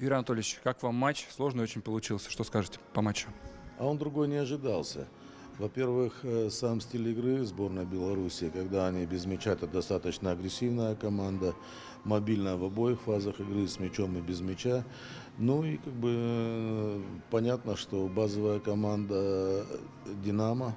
Юрий Анатольевич, как вам матч? Сложный очень получился. Что скажете по матчу? А он другой не ожидался. Во-первых, э, сам стиль игры сборной Беларуси, когда они без мяча, это достаточно агрессивная команда, мобильная в обоих фазах игры, с мячом и без мяча. Ну и как бы э, понятно, что базовая команда «Динамо»,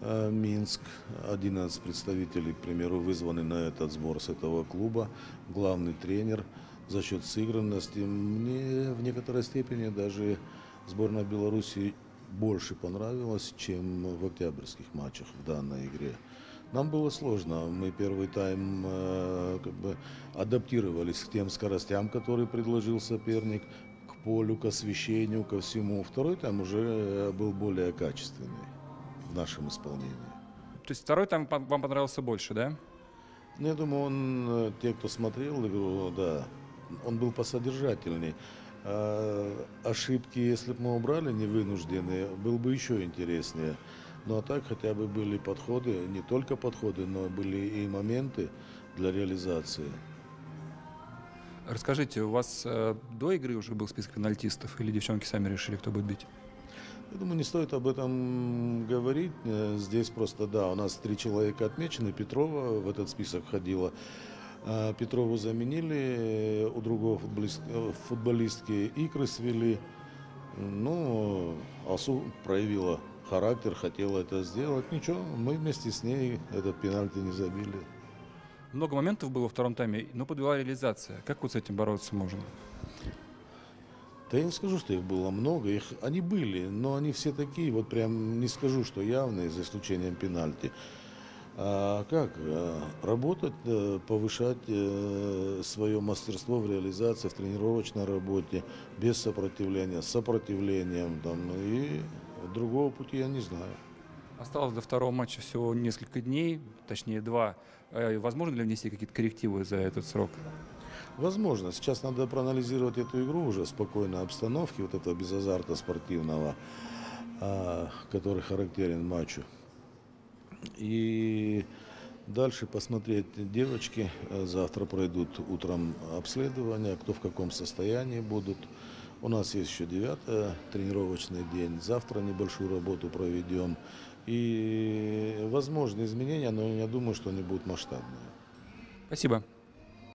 э, Минск, 11 представителей, к примеру, вызваны на этот сбор с этого клуба, главный тренер за счет сыгранности. Мне в некоторой степени даже сборная Беларуси больше понравилось, чем в октябрьских матчах в данной игре. Нам было сложно. Мы первый тайм э, как бы адаптировались к тем скоростям, которые предложил соперник, к полю, к освещению, ко всему. Второй тайм уже был более качественный в нашем исполнении. То есть второй пон- вам понравился больше, да? Ну, я думаю, он, э, те, кто смотрел игру, да, он был посодержательней. А, ошибки, если бы мы убрали невынужденные, был бы еще интереснее. Ну а так хотя бы были подходы, не только подходы, но были и моменты для реализации. Расскажите, у вас э, до игры уже был список пенальтистов или девчонки сами решили, кто будет бить? Я думаю, не стоит об этом говорить. Э, Здесь просто, да, у нас три человека отмечены. Петрова в этот список входила. А Петрову заменили, э, у другого э, футболистки икры свели. Ну, Алсу проявила характер, хотела это сделать. Ничего, мы вместе с ней этот пенальти не забили. Много моментов было во втором тайме, но подвела реализация. Как вот с этим бороться можно? Да я не скажу, что их было много, их они были, но они все такие, вот прям не скажу, что явные, за исключением пенальти. А как? А, Работать, э, повышать э, свое мастерство в реализации, в тренировочной работе, без сопротивления, с сопротивлением, там, и другого пути я не знаю. Осталось до второго матча всего несколько дней, точнее два. Э, Возможно ли внести какие-то коррективы за этот срок? Возможно. Сейчас надо проанализировать эту игру уже в спокойной обстановке, вот этого без азарта спортивного, а, который характерен матчу. И дальше посмотреть девочки. э, Завтра пройдут утром обследования, кто в каком состоянии будут. У нас есть еще девятое, тренировочный день. Завтра небольшую работу проведем. И возможны изменения, но я думаю, что они будут масштабные. Спасибо.